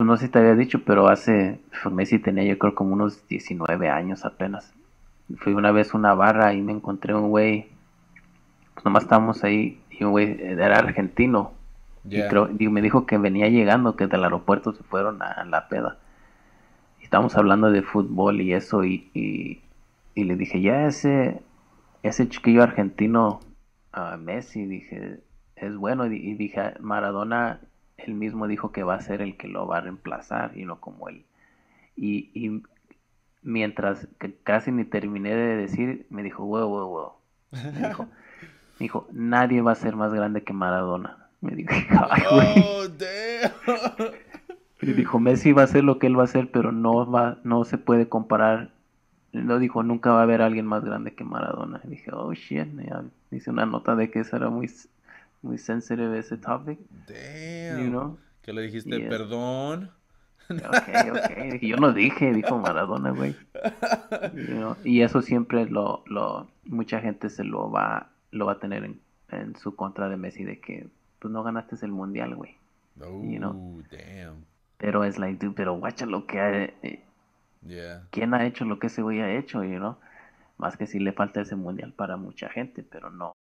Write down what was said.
no sé si te había dicho, pero hace, pues Messi tenía yo creo como unos 19 años apenas. Fui una vez a una barra y me encontré un güey, pues nomás estábamos ahí y un güey era argentino. Y creo, y me dijo que venía llegando, que del aeropuerto se fueron a la peda. Y estábamos hablando de fútbol y eso y, y, le dije, ya ese, ese chiquillo argentino, uh, Messi, dije, es bueno. Y dije, Maradona él mismo dijo que va a ser el que lo va a reemplazar y no como él. Y, y mientras que casi ni terminé de decir, me dijo, wow, wow, wow. Me dijo, me dijo, nadie va a ser más grande que Maradona. Me dijo, Ay, oh, Y dijo, Messi va a hacer lo que él va a hacer, pero no va, no se puede comparar. No dijo, nunca va a haber alguien más grande que Maradona. Y dije, oh shit, hice una nota de que eso era muy muy sensitive ese topic. Damn. You Que le dijiste perdón. Ok, ok. Yo no dije, dijo Maradona, güey. Y eso siempre lo, lo, mucha gente se lo va, lo va a tener en, en su contra de Messi de que tú no ganaste el mundial, güey. Oh, damn. Pero es like, dude, pero guacha lo que ha, eh, ¿Quién ha hecho lo que ese güey ha hecho, you know? Más que si le falta ese mundial para mucha gente, pero no.